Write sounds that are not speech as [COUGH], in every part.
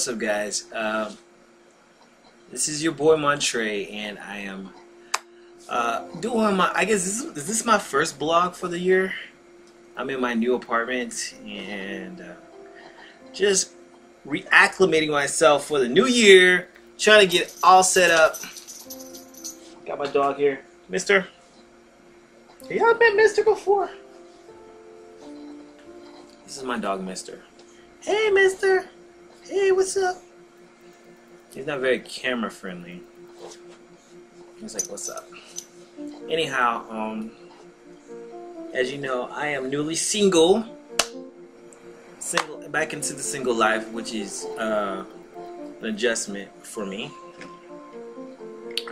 What's up, guys? Um, this is your boy Montre, and I am uh, doing my. I guess this is, is this my first blog for the year. I'm in my new apartment and uh, just reacclimating myself for the new year. Trying to get all set up. Got my dog here, Mister. Have y'all met Mister before? This is my dog, Mister. Hey, Mister. Hey, what's up? He's not very camera friendly. He's like, what's up? Anyhow, um, as you know, I am newly single. Single, back into the single life, which is uh, an adjustment for me.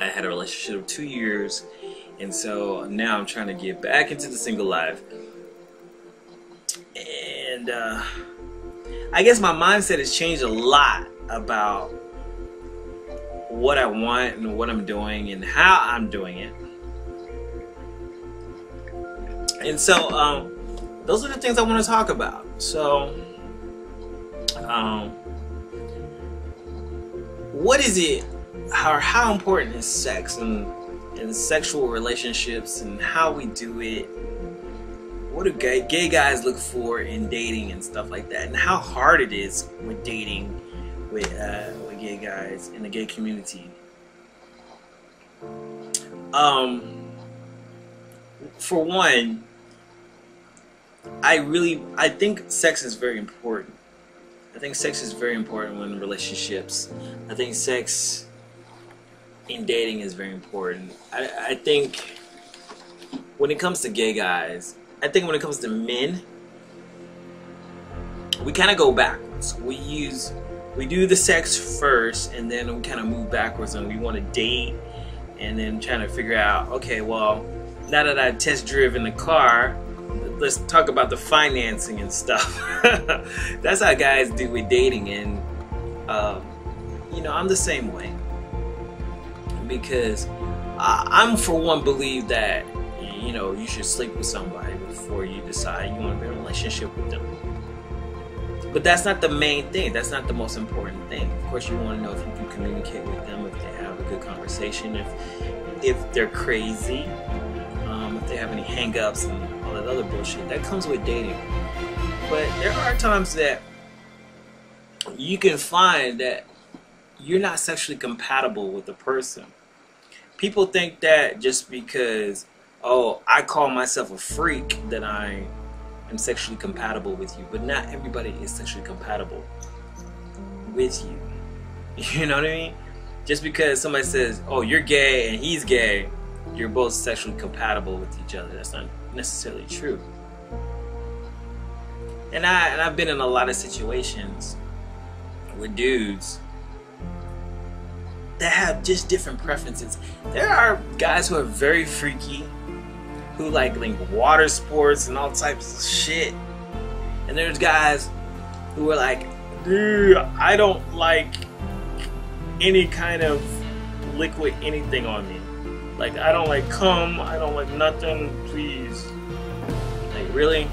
I had a relationship of two years, and so now I'm trying to get back into the single life. And uh, I guess my mindset has changed a lot about what I want and what I'm doing and how I'm doing it. And so, um, those are the things I want to talk about. So, um, what is it, how, how important is sex and, and sexual relationships and how we do it? What do gay, gay guys look for in dating and stuff like that? And how hard it is with dating with, uh, with gay guys in the gay community? Um, for one, I really I think sex is very important. I think sex is very important in relationships. I think sex in dating is very important. I, I think when it comes to gay guys, I think when it comes to men, we kind of go backwards. We use we do the sex first, and then we kind of move backwards, and we want to date, and then trying to figure out, okay, well, now that I test driven the car, let's talk about the financing and stuff. [LAUGHS] That's how guys do with dating, and um, you know, I'm the same way because I, I'm for one believe that you know you should sleep with somebody before you decide you want to be in a relationship with them. But that's not the main thing. That's not the most important thing. Of course, you want to know if you can communicate with them, if they have a good conversation, if if they're crazy, um, if they have any hangups and all that other bullshit. That comes with dating. But there are times that you can find that you're not sexually compatible with a person. People think that just because, oh, I call myself a freak, that I am sexually compatible with you. But not everybody is sexually compatible with you. [LAUGHS] You know what I mean? Just because somebody says, oh, you're gay and he's gay, you're both sexually compatible with each other. That's not necessarily true. And I and I've been in a lot of situations with dudes that have just different preferences. There are guys who are very freaky, who like link water sports and all types of shit. And there's guys who are like, dude, I don't like any kind of liquid anything on me. Like I don't like cum, I don't like nothing, please. Like really?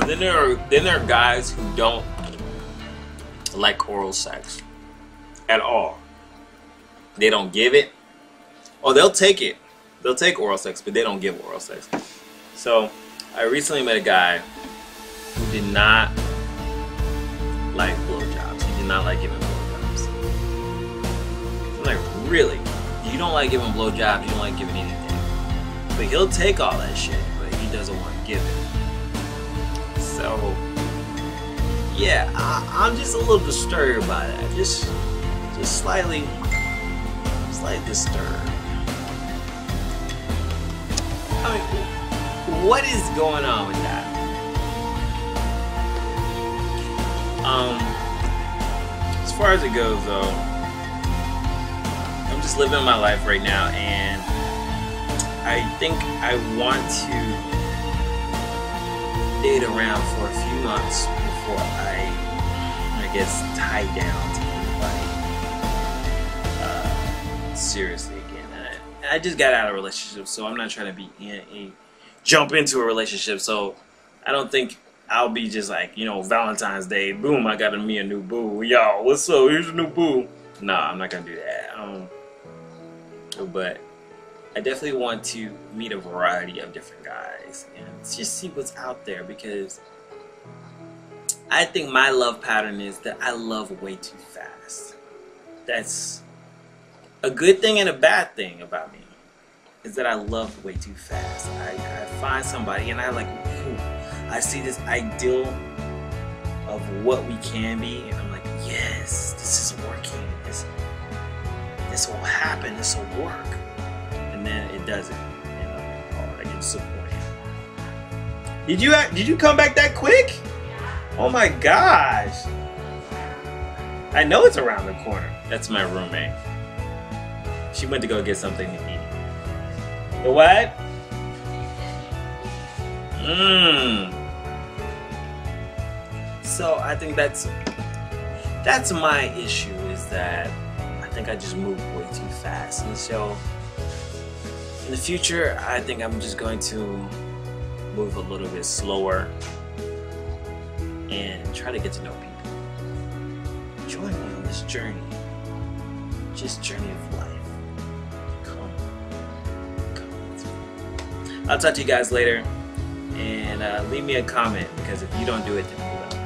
And then there are then there are guys who don't like oral sex at all. They don't give it. Oh, they'll take it. They'll take oral sex, but they don't give oral sex. So, I recently met a guy who did not like blowjobs. He did not like giving blowjobs. I'm like, really? You don't like giving blowjobs, you don't like giving anything. But he'll take all that shit, but he doesn't want to give it. So, yeah, I, am just a little disturbed by that. Just, just slightly, slightly disturbed. What is going on with that? Um, as far as it goes, though, I'm just living my life right now, and I think I want to date around for a few months before I, I guess, tie down to anybody uh, seriously again. I, I just got out of a relationship, so I'm not trying to be in a jump into a relationship. So I don't think I'll be just like, you know, Valentine's Day, boom, I got me a new boo. Yo, what's up? Here's a new boo. Nah, I'm not gonna do that. Um, but I definitely want to meet a variety of different guys and just see what's out there because I think my love pattern is that I love way too fast. That's a good thing and a bad thing about me is that I love way too fast. I, I find somebody and I like, ooh, I see this ideal of what we can be, and I'm like, yes, this is working. This, this will happen. This will work. And then it doesn't. You know, oh, I get disappointed. Did you did you come back that quick? Oh my gosh! I know it's around the corner. That's my roommate. She went to go get something to eat. The what? Mmm. So I think that's that's my issue is that I think I just move way too fast. And so in the future, I think I'm just going to move a little bit slower and try to get to know people. Join me on this journey. Just journey of life. I'll talk to you guys later. And uh, leave me a comment because if you don't do it, then